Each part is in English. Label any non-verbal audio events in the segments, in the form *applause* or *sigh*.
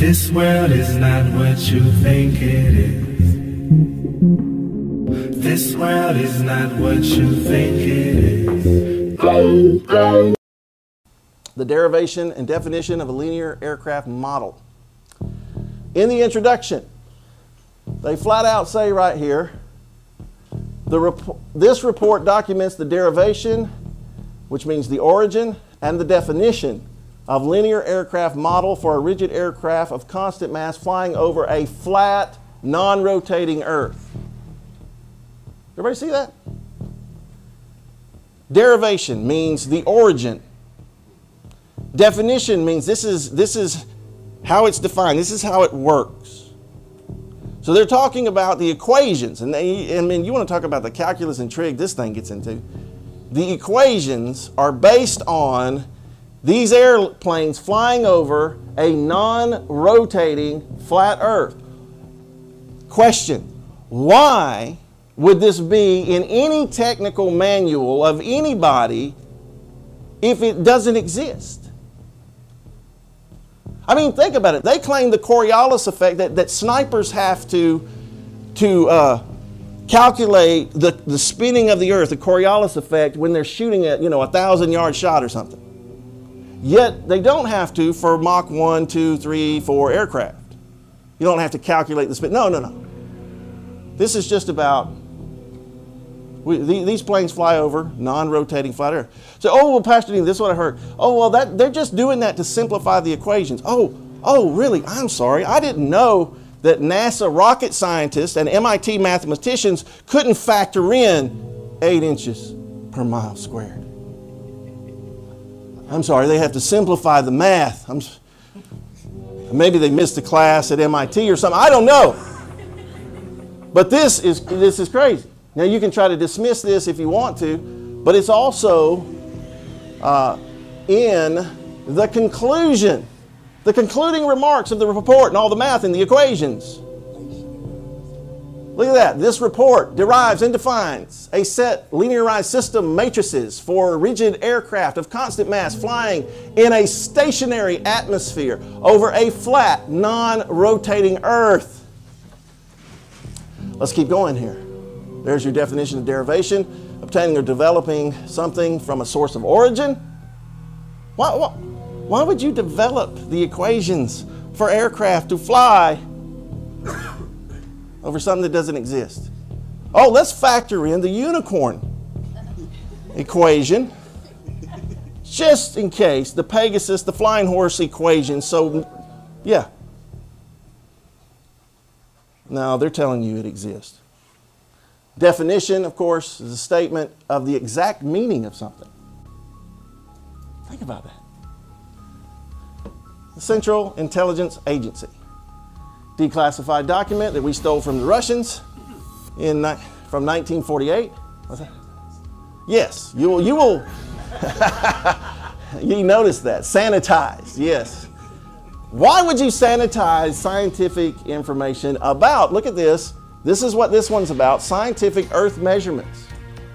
This world is not what you think it is. This world is not what you think it is. the derivation and definition of a linear aircraft model. In the introduction, they flat out say right here, the rep- this report documents the derivation, which means the origin, and the definition of linear aircraft model for a rigid aircraft of constant mass flying over a flat, non-rotating Earth. Everybody see that? Derivation means the origin. Definition means this is, this is how it's defined, this is how it works. So they're talking about the equations, and they, I mean, you want to talk about the calculus and trig this thing gets into. The equations are based on these airplanes flying over a non rotating flat Earth. Question Why would this be in any technical manual of anybody if it doesn't exist? I mean, think about it. They claim the Coriolis effect that, that snipers have to, to uh, calculate the, the spinning of the earth, the Coriolis effect, when they're shooting at, you know, a thousand yard shot or something. Yet they don't have to for Mach 1, 2, 3, 4 aircraft. You don't have to calculate the spin. No, no, no. This is just about we, the, these planes fly over non-rotating flat earth. So, oh, well, Pastor Dean, this is what I heard. Oh, well, that they're just doing that to simplify the equations. Oh, oh, really? I'm sorry. I didn't know that NASA rocket scientists and MIT mathematicians couldn't factor in eight inches per mile squared. I'm sorry, they have to simplify the math. I'm, maybe they missed a class at MIT or something. I don't know. But this is, this is crazy. Now, you can try to dismiss this if you want to, but it's also uh, in the conclusion, the concluding remarks of the report and all the math and the equations. Look at that. This report derives and defines a set linearized system matrices for rigid aircraft of constant mass flying in a stationary atmosphere over a flat, non rotating Earth. Let's keep going here. There's your definition of derivation obtaining or developing something from a source of origin. Why, why, why would you develop the equations for aircraft to fly over something that doesn't exist? Oh, let's factor in the unicorn equation just in case the Pegasus, the flying horse equation. So, yeah. No, they're telling you it exists. Definition, of course, is a statement of the exact meaning of something. Think about that. The Central Intelligence Agency. Declassified document that we stole from the Russians in, from 1948. What's that? Yes, you will. You, will *laughs* you notice that. Sanitized, yes. Why would you sanitize scientific information about, look at this, this is what this one's about scientific Earth measurements.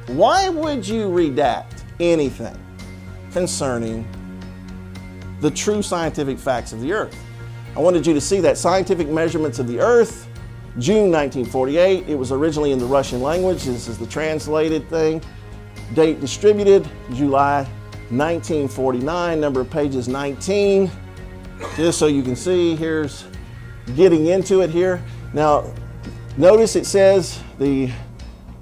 Why would you redact anything concerning the true scientific facts of the Earth? I wanted you to see that scientific measurements of the Earth, June 1948. It was originally in the Russian language. This is the translated thing. Date distributed, July 1949, number of pages 19. Just so you can see, here's getting into it here. Now, Notice it says the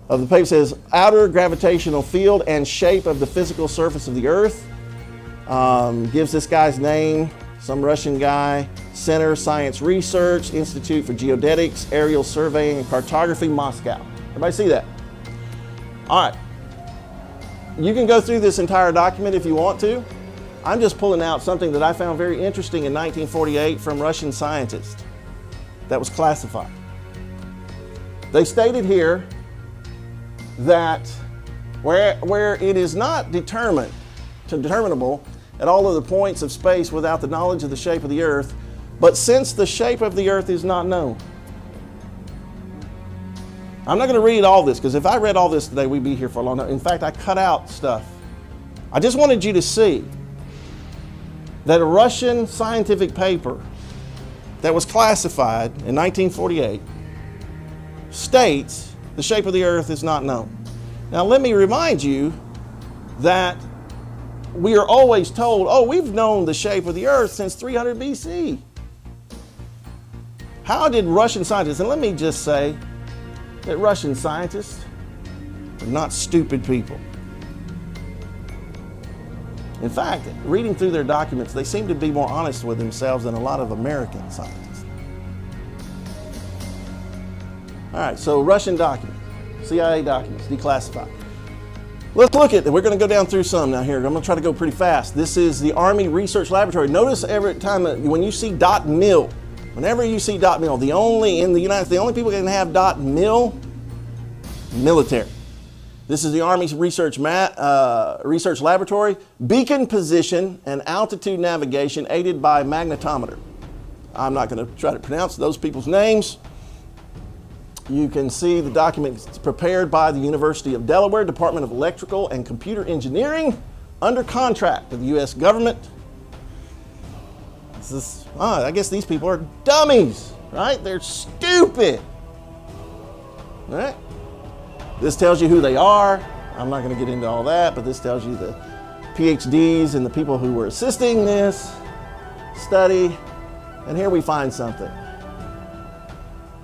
of the paper says outer gravitational field and shape of the physical surface of the Earth. Um, gives this guy's name, some Russian guy. Center Science Research Institute for Geodetics, Aerial Surveying and Cartography, Moscow. Everybody see that? All right. You can go through this entire document if you want to. I'm just pulling out something that I found very interesting in 1948 from Russian scientists that was classified. They stated here that where, where it is not determined, to determinable at all of the points of space without the knowledge of the shape of the earth, but since the shape of the earth is not known. I'm not going to read all this because if I read all this today, we'd be here for a long time. In fact, I cut out stuff. I just wanted you to see that a Russian scientific paper that was classified in 1948 states the shape of the earth is not known. Now, let me remind you that we are always told, oh, we've known the shape of the earth since 300 BC. How did Russian scientists, and let me just say that Russian scientists are not stupid people. In fact, reading through their documents, they seem to be more honest with themselves than a lot of American scientists. All right, so Russian documents, CIA documents, declassified. Let's look at it. We're going to go down through some now here. I'm going to try to go pretty fast. This is the Army Research Laboratory. Notice every time when you see dot mil, whenever you see dot mil, the only in the United States, the only people that can have dot mil, military. This is the Army's research, uh, research laboratory. Beacon position and altitude navigation aided by magnetometer. I'm not going to try to pronounce those people's names. You can see the document prepared by the University of Delaware Department of Electrical and Computer Engineering under contract to the U.S. government. This oh, I guess these people are dummies, right? They're stupid, right? This tells you who they are. I'm not going to get into all that, but this tells you the PhDs and the people who were assisting this study. And here we find something.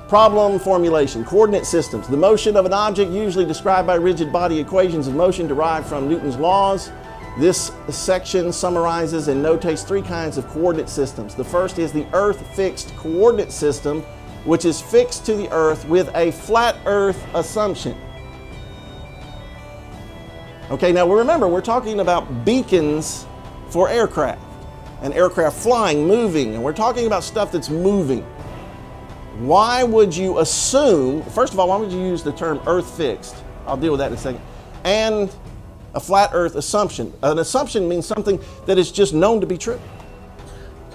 Problem formulation, coordinate systems. The motion of an object usually described by rigid body equations of motion derived from Newton's laws. This section summarizes and notates three kinds of coordinate systems. The first is the Earth fixed coordinate system, which is fixed to the Earth with a flat Earth assumption. Okay, now remember, we're talking about beacons for aircraft and aircraft flying, moving, and we're talking about stuff that's moving. Why would you assume, first of all, why would you use the term earth fixed? I'll deal with that in a second. And a flat earth assumption. An assumption means something that is just known to be true.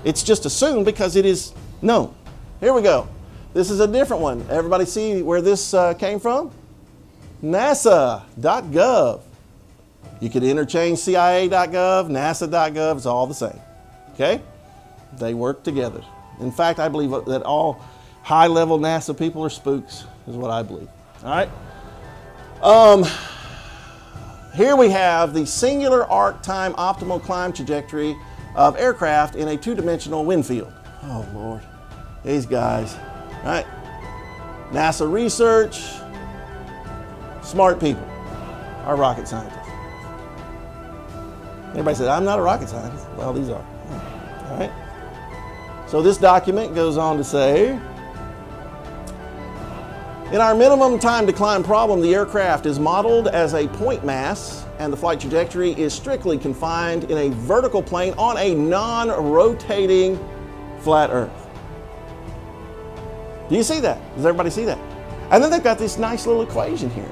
It's just assumed because it is known. Here we go. This is a different one. Everybody see where this uh, came from? NASA.gov. You could interchange CIA.gov, NASA.gov, it's all the same. Okay? They work together. In fact, I believe that all high level NASA people are spooks, is what I believe. All right? Um, here we have the singular arc time optimal climb trajectory of aircraft in a two dimensional wind field. Oh, Lord. These guys. right? NASA research, smart people, our rocket scientists. Everybody said, I'm not a rocket scientist. Well, these are. All right. So this document goes on to say, in our minimum time to climb problem, the aircraft is modeled as a point mass and the flight trajectory is strictly confined in a vertical plane on a non-rotating flat Earth. Do you see that? Does everybody see that? And then they've got this nice little equation here.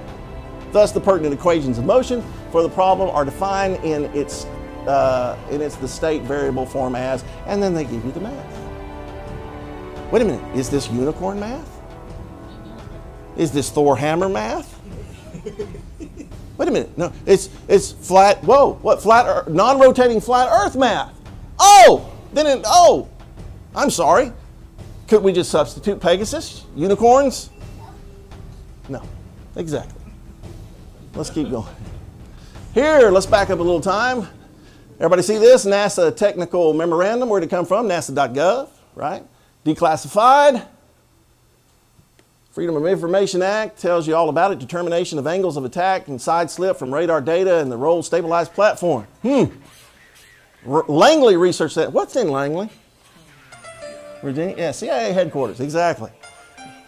Thus, the pertinent equations of motion for the problem are defined in its, uh, in its the state variable form as, and then they give you the math. Wait a minute, is this unicorn math? Is this Thor hammer math? Wait a minute, no, it's, it's flat, whoa, what, flat, non-rotating flat earth math. Oh, then it, oh, I'm sorry. Could we just substitute Pegasus, unicorns? No, exactly. Let's keep going. Here, let's back up a little time. Everybody see this? NASA technical memorandum. Where'd it come from? NASA.gov, right? Declassified. Freedom of Information Act tells you all about it. Determination of angles of attack and side slip from radar data and the roll stabilized platform. Hmm. R Langley Research Center. What's in Langley? Virginia? Yeah, CIA headquarters. Exactly.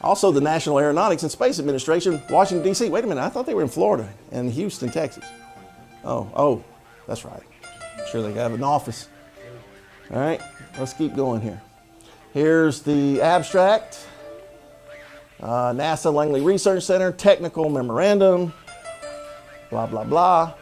Also, the National Aeronautics and Space Administration, Washington, D.C. Wait a minute, I thought they were in Florida and Houston, Texas. Oh, oh, that's right. I'm sure they have an office. All right, let's keep going here. Here's the abstract. Uh, NASA Langley Research Center, technical memorandum, blah, blah, blah.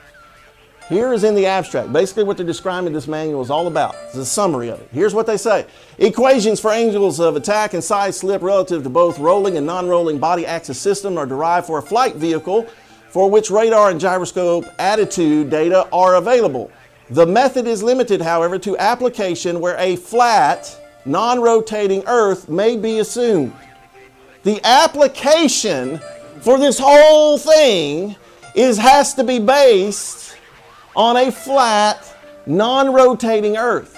Here is in the abstract. Basically, what they're describing this manual is all about. It's a summary of it. Here's what they say Equations for angles of attack and side slip relative to both rolling and non rolling body axis system are derived for a flight vehicle for which radar and gyroscope attitude data are available. The method is limited, however, to application where a flat non rotating Earth may be assumed. The application for this whole thing is, has to be based on a flat, non rotating Earth.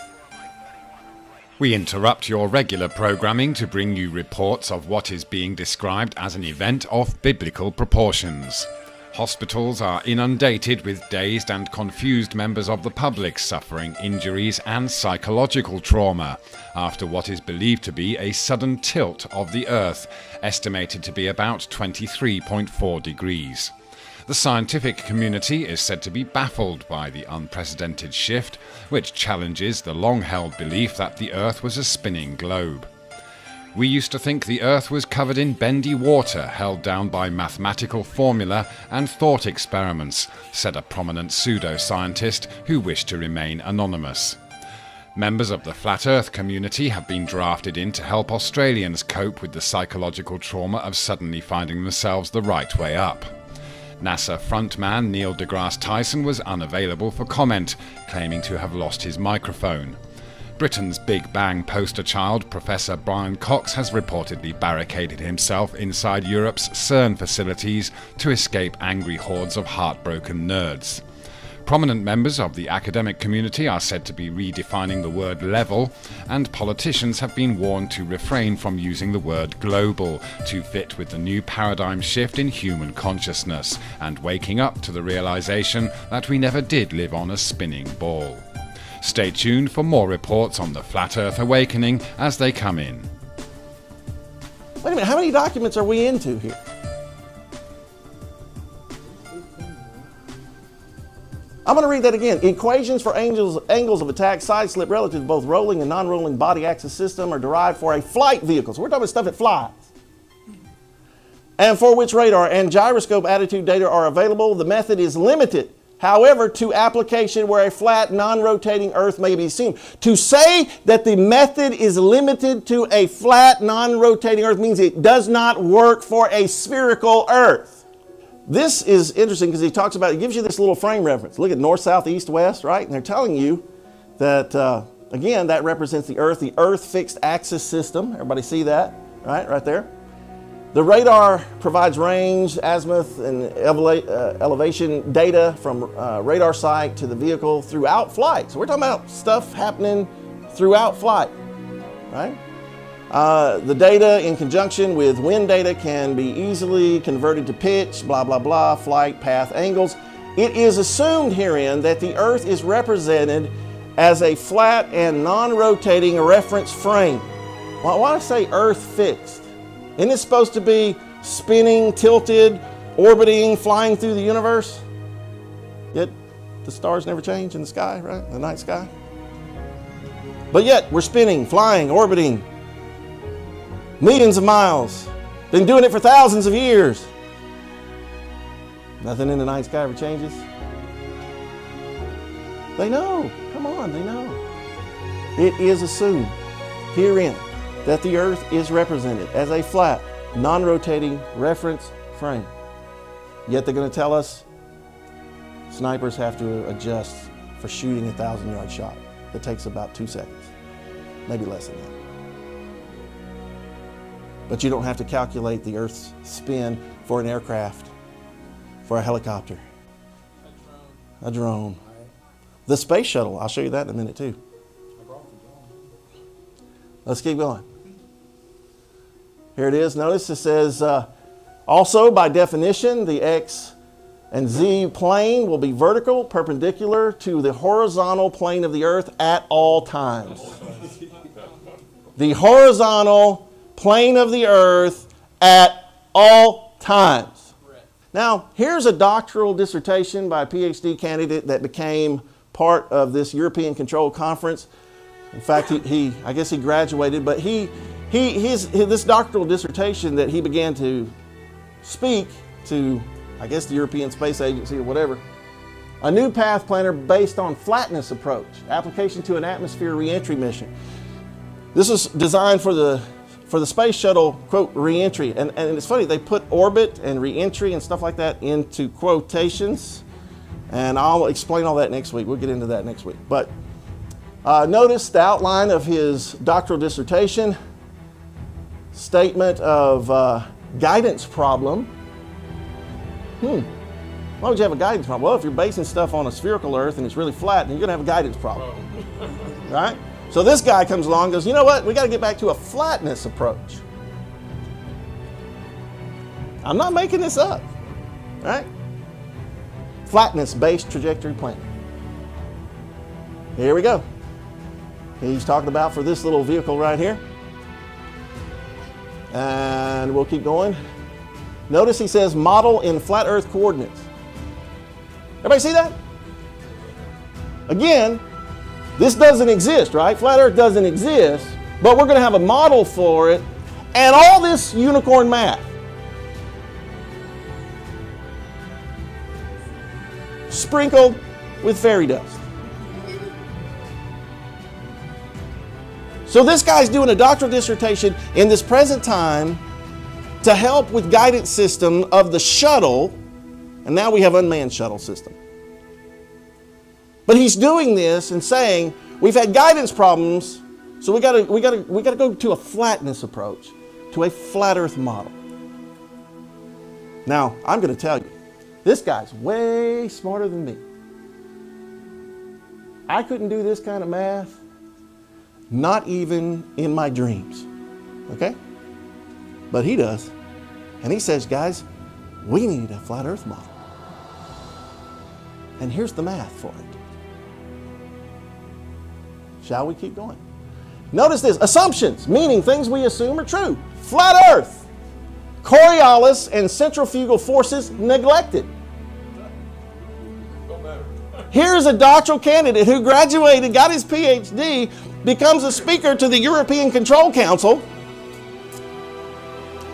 We interrupt your regular programming to bring you reports of what is being described as an event of biblical proportions. Hospitals are inundated with dazed and confused members of the public suffering injuries and psychological trauma after what is believed to be a sudden tilt of the Earth, estimated to be about 23.4 degrees. The scientific community is said to be baffled by the unprecedented shift, which challenges the long held belief that the Earth was a spinning globe. We used to think the Earth was covered in bendy water held down by mathematical formula and thought experiments, said a prominent pseudoscientist who wished to remain anonymous. Members of the Flat Earth community have been drafted in to help Australians cope with the psychological trauma of suddenly finding themselves the right way up. NASA frontman Neil deGrasse Tyson was unavailable for comment, claiming to have lost his microphone. Britain's Big Bang poster child, Professor Brian Cox, has reportedly barricaded himself inside Europe's CERN facilities to escape angry hordes of heartbroken nerds. Prominent members of the academic community are said to be redefining the word level, and politicians have been warned to refrain from using the word global to fit with the new paradigm shift in human consciousness and waking up to the realization that we never did live on a spinning ball. Stay tuned for more reports on the Flat Earth Awakening as they come in. Wait a minute, how many documents are we into here? I'm going to read that again. Equations for angles, angles of attack, side slip relative to both rolling and non-rolling body axis system are derived for a flight vehicle. So we're talking about stuff that flies. And for which radar and gyroscope attitude data are available, the method is limited, however, to application where a flat, non-rotating Earth may be seen. To say that the method is limited to a flat, non-rotating Earth means it does not work for a spherical Earth. This is interesting because he talks about, it gives you this little frame reference. Look at north, south, east, west, right? And they're telling you that, uh, again, that represents the Earth, the Earth fixed axis system. Everybody see that, right? Right there. The radar provides range, azimuth, and uh, elevation data from uh, radar site to the vehicle throughout flight. So we're talking about stuff happening throughout flight, right? Uh, the data in conjunction with wind data can be easily converted to pitch, blah, blah, blah, flight path angles. It is assumed herein that the Earth is represented as a flat and non-rotating reference frame. Why, do I say Earth fixed? Isn't it supposed to be spinning, tilted, orbiting, flying through the universe? Yet the stars never change in the sky, right? The night sky. But yet we're spinning, flying, orbiting, millions of miles. Been doing it for thousands of years. Nothing in the night sky ever changes. They know. Come on, they know. It is assumed herein that the earth is represented as a flat, non rotating reference frame. Yet they're going to tell us snipers have to adjust for shooting a thousand yard shot that takes about two seconds, maybe less than that. But you don't have to calculate the Earth's spin for an aircraft, for a helicopter, a drone. The space shuttle, I'll show you that in a minute too. Let's keep going. Here it is. Notice it says, uh, also by definition, the X and Z plane will be vertical, perpendicular to the horizontal plane of the earth at all times. the horizontal plane of the earth at all times. Now, here's a doctoral dissertation by a PhD candidate that became part of this European Control Conference. In fact, he, he I guess he graduated, but he, he, his, his, this doctoral dissertation that he began to speak to, I guess, the European Space Agency or whatever, a new path planner based on flatness approach, application to an atmosphere reentry mission. This was designed for the for the space shuttle, quote, reentry. And, and it's funny, they put orbit and reentry and stuff like that into quotations. And I'll explain all that next week. We'll get into that next week. But Uh, notice the outline of his doctoral dissertation, statement of uh, guidance problem. Hmm. Why would you have a guidance problem? Well, if you're basing stuff on a spherical Earth and it's really flat, then you're going to have a guidance problem. *laughs* right? So this guy comes along and goes, you know what? We got to get back to a flatness approach. I'm not making this up. Right? Flatness based trajectory planning. Here we go. He's talking about for this little vehicle right here. And we'll keep going. Notice he says model in flat earth coordinates. Everybody see that? Again, this doesn't exist, right? Flat earth doesn't exist, but we're going to have a model for it and all this unicorn math. Sprinkled with fairy dust. So this guy's doing a doctoral dissertation in this present time to help with guidance system of the shuttle, and now we have unmanned shuttle system. But he's doing this and saying, we've had guidance problems, so we gotta, we gotta, we gotta go to a flatness approach, to a flat earth model. Now, I'm gonna tell you, this guy's way smarter than me. I couldn't do this kind of math not even in my dreams. Okay? But he does. And he says, guys, we need a flat earth model. And here's the math for it. Shall we keep going? Notice this assumptions, meaning things we assume are true. Flat earth, Coriolis and centrifugal forces neglected. Here's a doctoral candidate who graduated, got his PhD, becomes a speaker to the European Control Council,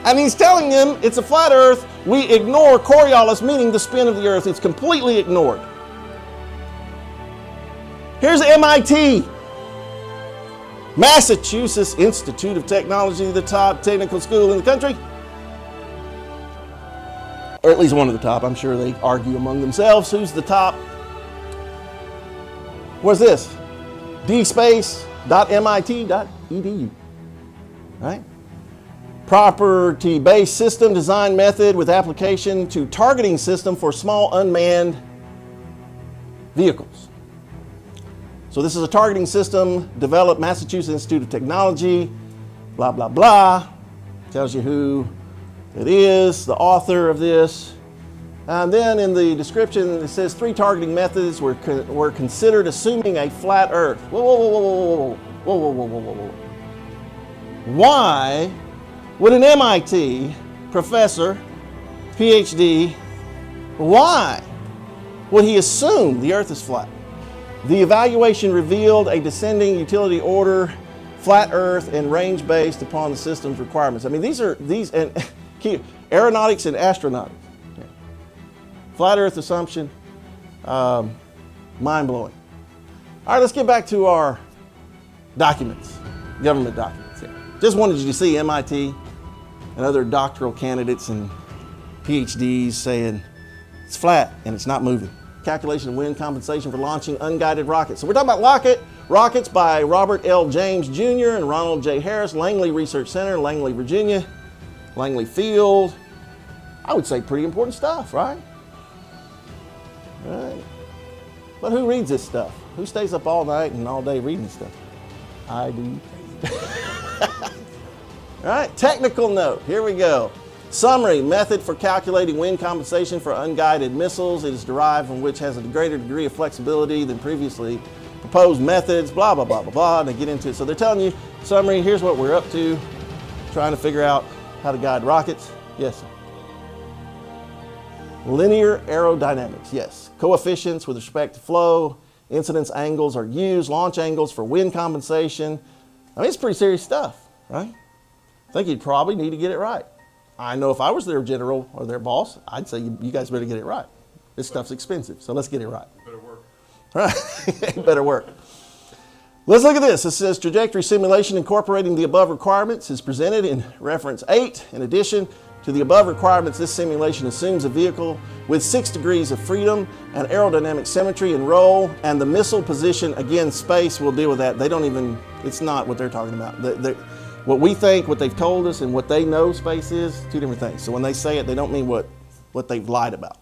and he's telling them it's a flat earth. We ignore Coriolis, meaning the spin of the earth. It's completely ignored. Here's MIT, Massachusetts Institute of Technology, the top technical school in the country. Or at least one of the top. I'm sure they argue among themselves who's the top. What's this? dspace.mit.edu. Right? Property-based system design method with application to targeting system for small unmanned vehicles. So this is a targeting system developed Massachusetts Institute of Technology, blah, blah, blah. Tells you who it is, the author of this. And then in the description, it says three targeting methods were, were considered assuming a flat earth. Whoa, whoa, whoa, whoa, whoa, whoa, whoa, whoa, whoa, whoa, whoa. Why would an MIT professor, PhD, why would he assume the earth is flat? The evaluation revealed a descending utility order, flat earth, and range based upon the system's requirements. I mean, these are, these, and aeronautics and astronautics. Flat Earth assumption, um, mind blowing. All right, let's get back to our documents, government documents. Here. Just wanted you to see MIT and other doctoral candidates and PhDs saying it's flat and it's not moving. Calculation of wind compensation for launching unguided rockets. So we're talking about rocket rockets by Robert L. James Jr. and Ronald J. Harris, Langley Research Center, Langley, Virginia, Langley Field. I would say pretty important stuff, right? Right. But who reads this stuff? Who stays up all night and all day reading stuff? I do. *laughs* all right, technical note. Here we go. Summary, method for calculating wind compensation for unguided missiles. It is derived from which has a greater degree of flexibility than previously proposed methods, blah, blah, blah, blah, blah. And they get into it. So they're telling you, summary, here's what we're up to, trying to figure out how to guide rockets. Yes, sir. Linear aerodynamics, yes. Coefficients with respect to flow, incidence angles are used, launch angles for wind compensation. I mean, it's pretty serious stuff, right? I think you'd probably need to get it right. I know if I was their general or their boss, I'd say you, you guys better get it right. This stuff's expensive, so let's get it right. Better work. Right? *laughs* better work. Let's look at this. It says trajectory simulation incorporating the above requirements is presented in reference 8. In addition, To the above requirements, this simulation assumes a vehicle with six degrees of freedom and aerodynamic symmetry and roll, and the missile position, again, space will deal with that. They don't even, it's not what they're talking about. What we think, what they've told us, and what they know space is, two different things. So when they say it, they don't mean what, what they've lied about.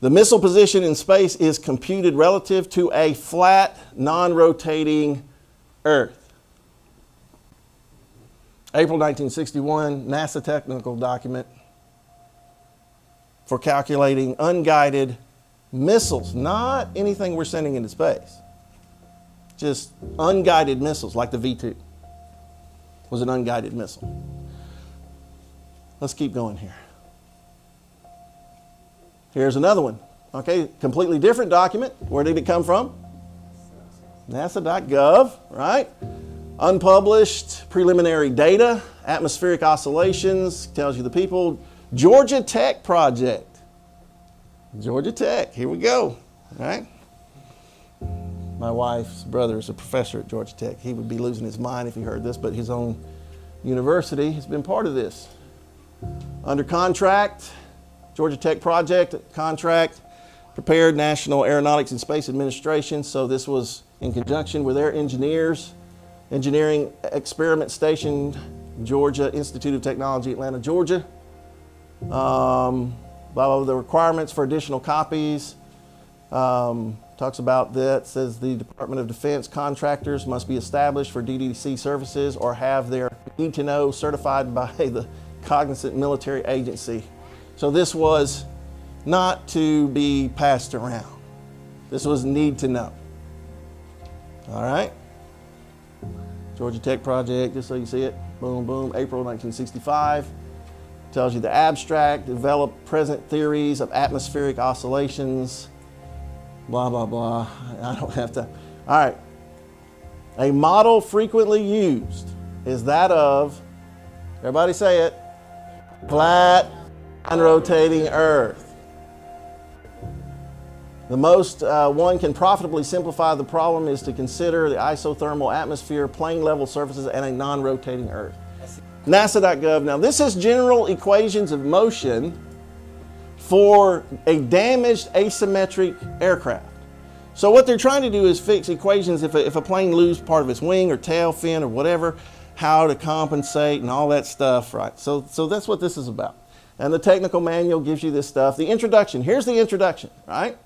The missile position in space is computed relative to a flat, non rotating Earth. April 1961, NASA technical document for calculating unguided missiles, not anything we're sending into space. Just unguided missiles like the V 2 was an unguided missile. Let's keep going here. Here's another one. Okay, completely different document. Where did it come from? NASA.gov, right? Unpublished preliminary data, atmospheric oscillations, tells you the people. Georgia Tech project. Georgia Tech, here we go, right? My wife's brother is a professor at Georgia Tech. He would be losing his mind if he heard this, but his own university has been part of this. Under contract, Georgia Tech project contract, prepared National Aeronautics and Space Administration. So this was in conjunction with their engineers, Engineering Experiment Station, Georgia Institute of Technology, Atlanta, Georgia. Um, blah, blah, the requirements for additional copies. Um, talks about that, says the Department of Defense contractors must be established for DDC services or have their need to know certified by *laughs* the cognizant military agency. So this was not to be passed around. This was need to know. All right? Georgia Tech project, just so you see it. Boom, boom, April 1965. Tells you the abstract, develop present theories of atmospheric oscillations, blah, blah, blah. *laughs* I don't have to. All right. A model frequently used is that of, everybody say it, flat and rotating Earth. The most uh, one can profitably simplify the problem is to consider the isothermal atmosphere, plane level surfaces, and a non rotating Earth. NASA.gov. Now, this is general equations of motion for a damaged asymmetric aircraft. So, what they're trying to do is fix equations if a, if a plane loses part of its wing or tail fin or whatever, how to compensate and all that stuff, right? So, so that's what this is about. And the technical manual gives you this stuff. The introduction here's the introduction, right?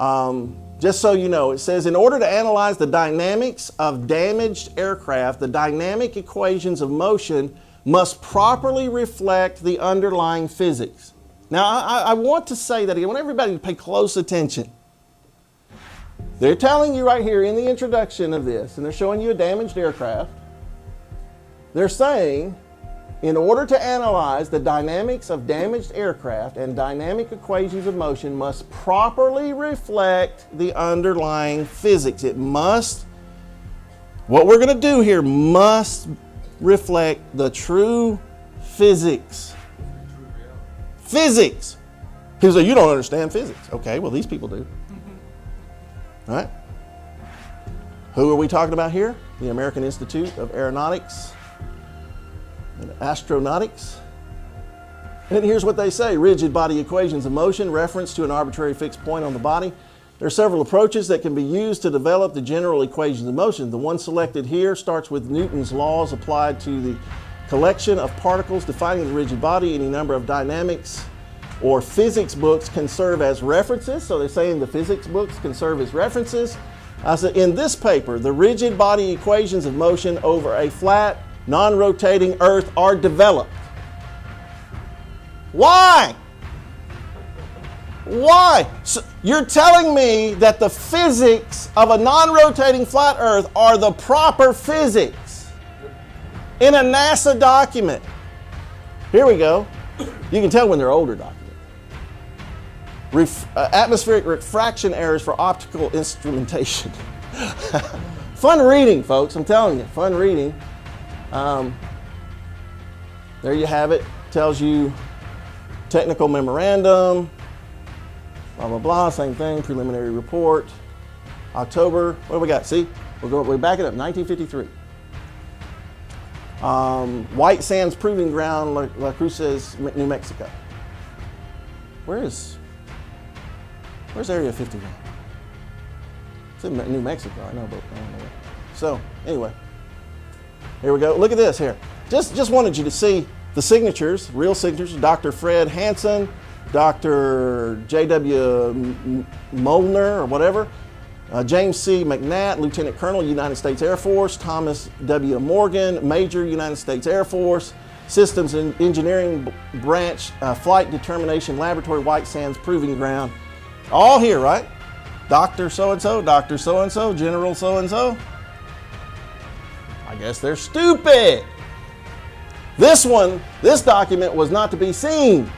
Um, just so you know, it says in order to analyze the dynamics of damaged aircraft, the dynamic equations of motion must properly reflect the underlying physics. Now, I, I want to say that. I want everybody to pay close attention. They're telling you right here in the introduction of this, and they're showing you a damaged aircraft. They're saying in order to analyze the dynamics of damaged aircraft and dynamic equations of motion must properly reflect the underlying physics. It must, what we're going to do here must reflect the true physics. Physics. People say, you don't understand physics. Okay, well, these people do. *laughs* All right? Who are we talking about here? The American Institute of Aeronautics and astronautics. And here's what they say rigid body equations of motion, reference to an arbitrary fixed point on the body. There are several approaches that can be used to develop the general equations of motion. The one selected here starts with Newton's laws applied to the collection of particles defining the rigid body. Any number of dynamics or physics books can serve as references. So they're saying the physics books can serve as references. I said, in this paper, the rigid body equations of motion over a flat non rotating Earth are developed. Why? Why? So you're telling me that the physics of a non rotating flat Earth are the proper physics in a NASA document. Here we go. You can tell when they're older documents. Ref, uh, atmospheric refraction errors for optical instrumentation. *laughs* fun reading, folks. I'm telling you, fun reading. Um, there you have it. Tells you technical memorandum, blah, blah, blah. Same thing, preliminary report. October, what do we got? See, we're, going, we're backing up, 1953. Um, White Sands Proving Ground, La, La Cruces, New Mexico. Where is, where's Area 51? It's in New Mexico, I know, but I don't know. So, anyway, here we go. Look at this here. Just, just wanted you to see the signatures, real signatures, Dr. Fred Hansen, Dr. J.W. Molnar, or whatever, uh, James C. McNatt, Lieutenant Colonel, United States Air Force, Thomas W. Morgan, Major, United States Air Force, Systems and Engineering Branch, uh, Flight Determination Laboratory, White Sands Proving Ground. All here, right? Doctor so and so, Doctor so and so, General so and so. Guess they're stupid. This one, this document was not to be seen.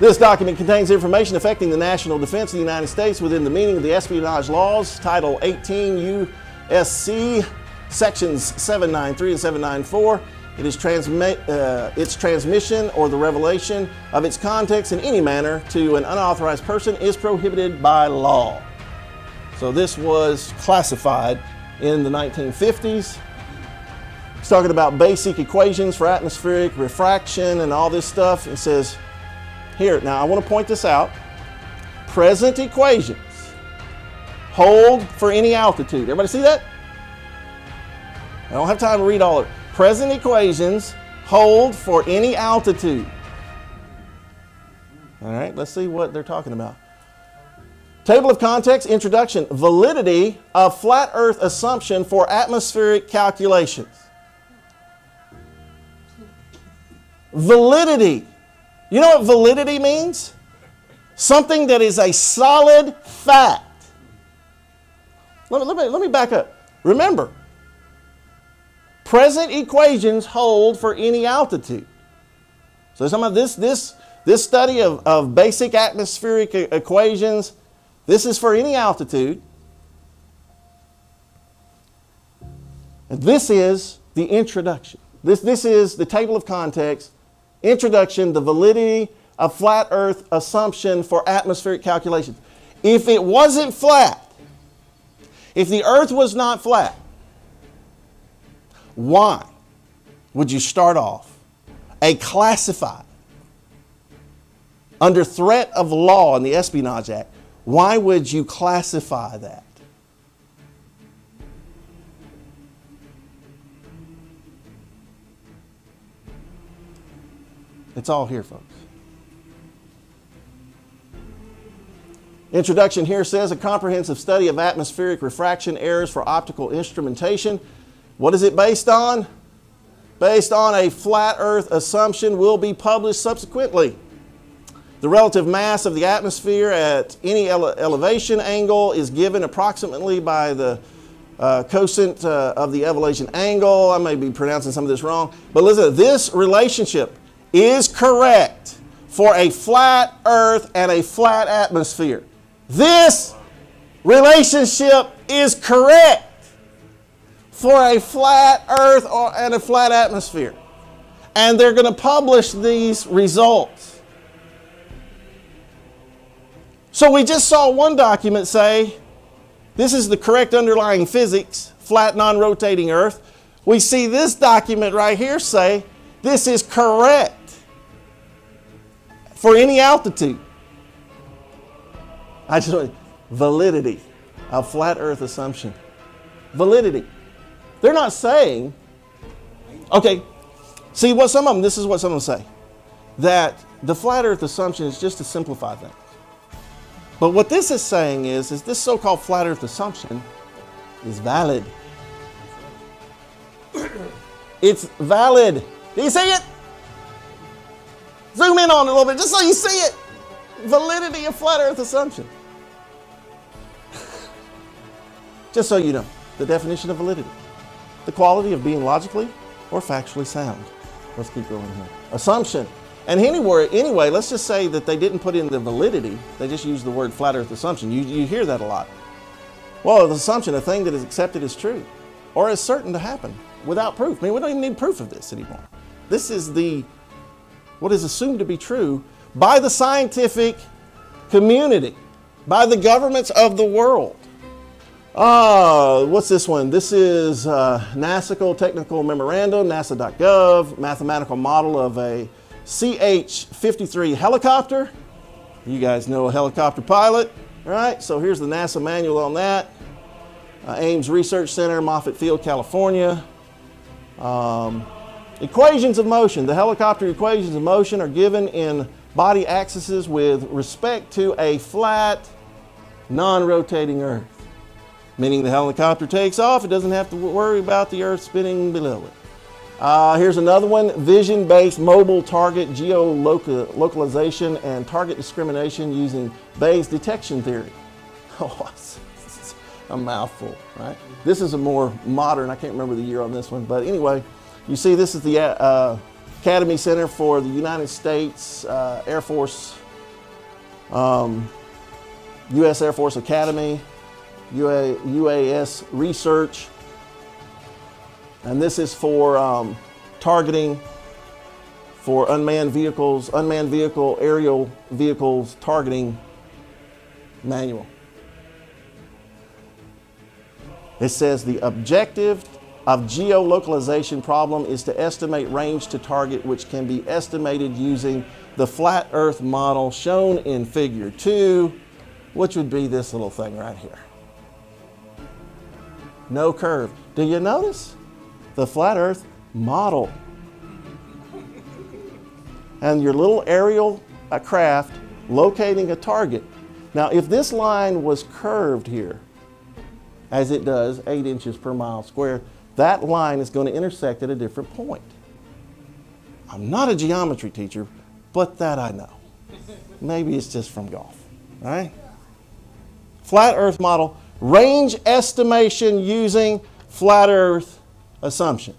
This document contains information affecting the national defense of the United States within the meaning of the espionage laws, Title 18 USC, Sections 793 and 794. It is transmit, uh, its transmission or the revelation of its contents in any manner to an unauthorized person is prohibited by law. So this was classified in the 1950s. It's talking about basic equations for atmospheric refraction and all this stuff. It says here, now I want to point this out. Present equations hold for any altitude. Everybody see that? I don't have time to read all of it. Present equations hold for any altitude. All right, let's see what they're talking about. Table of contents, introduction, validity of flat earth assumption for atmospheric calculations. Validity you know what validity means? Something that is a solid fact. Let me, let me, let me back up. Remember, present equations hold for any altitude. So some of this, this, this study of, of basic atmospheric equations, this is for any altitude. And this is the introduction. This, this is the table of context Introduction, the validity of flat earth assumption for atmospheric calculations. If it wasn't flat, if the earth was not flat, why would you start off a classified, under threat of law in the Espionage Act, why would you classify that? It's all here, folks. Introduction here says a comprehensive study of atmospheric refraction errors for optical instrumentation. What is it based on? Based on a flat earth assumption will be published subsequently. The relative mass of the atmosphere at any ele elevation angle is given approximately by the uh, cosine uh, of the elevation angle. I may be pronouncing some of this wrong, but listen, this relationship is correct for a flat earth and a flat atmosphere. This relationship is correct for a flat earth or, and a flat atmosphere. And they're going to publish these results. So we just saw one document say this is the correct underlying physics, flat non rotating earth. We see this document right here say this is correct for any altitude. I just validity of flat earth assumption. Validity. They're not saying, okay, see what some of them, this is what some of them say, that the flat earth assumption is just to simplify things. But what this is saying is, is this so-called flat earth assumption is valid. *coughs* It's valid. Do you see it? Zoom in on it a little bit just so you see it. Validity of flat earth assumption. *laughs* just so you know, the definition of validity. The quality of being logically or factually sound. Let's keep going here. Assumption. And anyway, anyway, let's just say that they didn't put in the validity. They just used the word flat earth assumption. You, you hear that a lot. Well, the assumption, a thing that is accepted as true or is certain to happen without proof. I mean, we don't even need proof of this anymore. This is the what is assumed to be true by the scientific community, by the governments of the world. Uh, what's this one? This is uh, Technical Memorandum, NASA.gov, mathematical model of a CH-53 helicopter. You guys know a helicopter pilot, right? So here's the NASA manual on that. Uh, Ames Research Center, Moffett Field, California. Um, equations of motion. The helicopter equations of motion are given in body axes with respect to a flat, non-rotating Earth. Meaning the helicopter takes off, it doesn't have to worry about the Earth spinning below it. Uh, here's another one, vision-based mobile target geolocalization and target discrimination using Bayes detection theory. *laughs* Oh, a mouthful, right? This is a more modern, I can't remember the year on this one, but anyway, you see this is the uh, Academy Center for the United States uh, Air Force, um, U.S. Air Force Academy, UA, UAS Research, and this is for um, targeting for unmanned vehicles, unmanned vehicle, aerial vehicles targeting manual. It says the objective of geolocalization problem is to estimate range to target which can be estimated using the flat earth model shown in figure 2 which would be this little thing right here. No curve. Do you notice? The flat earth model. And your little aerial craft locating a target. Now if this line was curved here, as it does 8 inches per mile square, that line is going to intersect at a different point. I'm not a geometry teacher, but that I know. Maybe it's just from golf, right? Flat earth model, range estimation using flat earth assumption.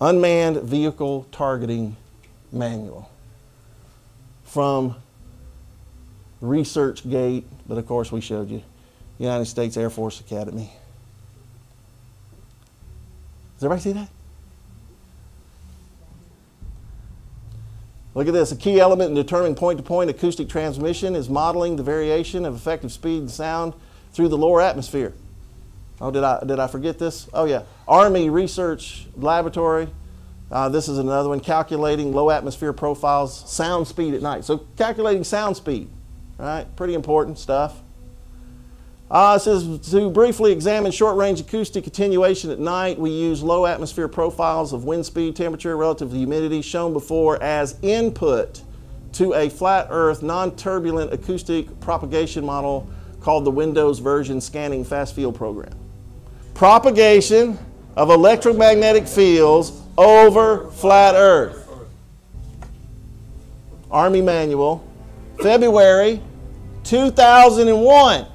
Unmanned vehicle targeting manual from ResearchGate, but of course we showed you, United States Air Force Academy. Does everybody see that? Look at this. A key element in determining point-to-point -point acoustic transmission is modeling the variation of effective speed and sound through the lower atmosphere. Oh, did I, did I forget this? Oh, yeah. Army Research Laboratory. Uh, this is another one, calculating low atmosphere profiles, sound speed at night. So calculating sound speed. Right, pretty important stuff. Uh, says to briefly examine short-range acoustic attenuation at night, we use low atmosphere profiles of wind speed, temperature, relative humidity shown before as input to a flat earth non-turbulent acoustic propagation model called the Windows version scanning fast field program. Propagation of electromagnetic fields over flat earth. Army manual, February 2001.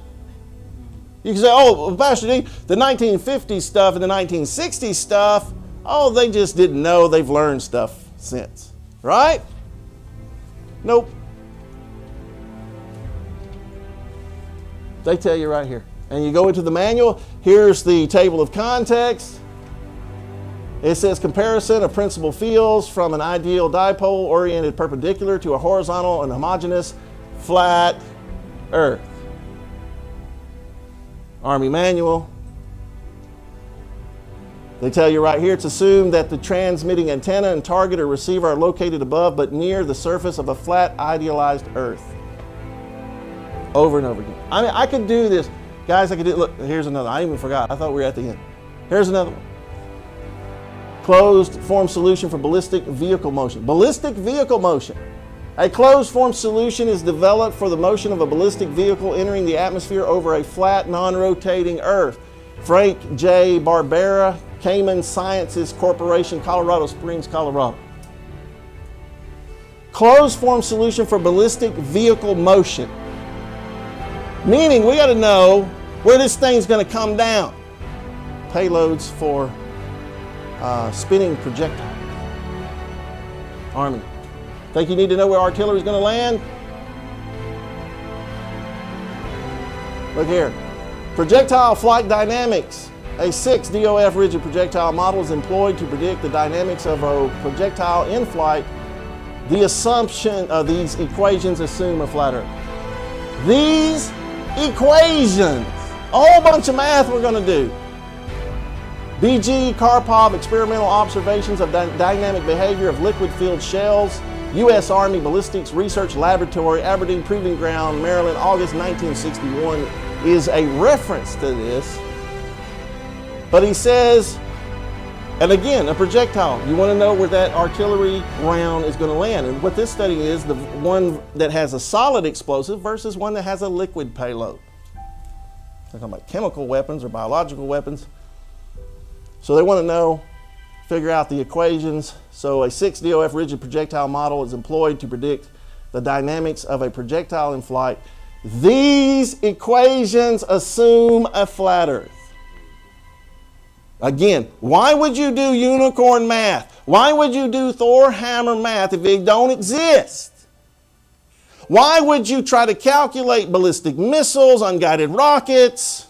You can say, oh, Pastor D, the 1950s stuff and the 1960s stuff, oh, they just didn't know. They've learned stuff since. Right? Nope. They tell you right here. And you go into the manual, here's the table of context. It says comparison of principal fields from an ideal dipole oriented perpendicular to a horizontal and homogeneous flat earth. Army manual. They tell you right here it's assumed that the transmitting antenna and target or receiver are located above but near the surface of a flat idealized earth. Over and over again. I mean, I could do this. Guys, I could do, look, here's another. I even forgot. I thought we were at the end. Here's another one closed form solution for ballistic vehicle motion. Ballistic vehicle motion. A closed form solution is developed for the motion of a ballistic vehicle entering the atmosphere over a flat, non-rotating Earth. Frank J. Barbera, Kaman Sciences Corporation, Colorado Springs, Colorado. Closed form solution for ballistic vehicle motion. Meaning we got to know where this thing's going to come down. Payloads for uh, spinning projectile. Army. Think you need to know where artillery is going to land? Look here. Projectile flight dynamics. A 6 DOF rigid projectile model is employed to predict the dynamics of a projectile in flight. The assumption of these equations assume a flat earth. These equations. A whole bunch of math we're going to do. BG Karpov experimental observations of dy- dynamic behavior of liquid filled shells. U.S. Army Ballistics Research Laboratory, Aberdeen Proving Ground, Maryland, August 1961 is a reference to this. But he says, and again, a projectile. You want to know where that artillery round is going to land. And what this study is the one that has a solid explosive versus one that has a liquid payload. They're talking about chemical weapons or biological weapons. So they want to know, figure out the equations. So a 6 DOF rigid projectile model is employed to predict the dynamics of a projectile in flight. These equations assume a flat Earth. Again, why would you do unicorn math? Why would you do Thor hammer math if it don't exist? Why would you try to calculate ballistic missiles, unguided rockets,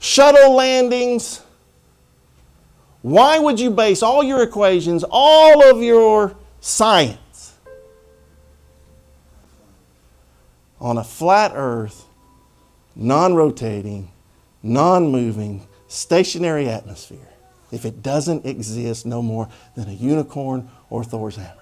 shuttle landings? Why would you base all your equations, all of your science on a flat earth, non rotating, non moving, stationary atmosphere if it doesn't exist no more than a unicorn or Thor's hammer?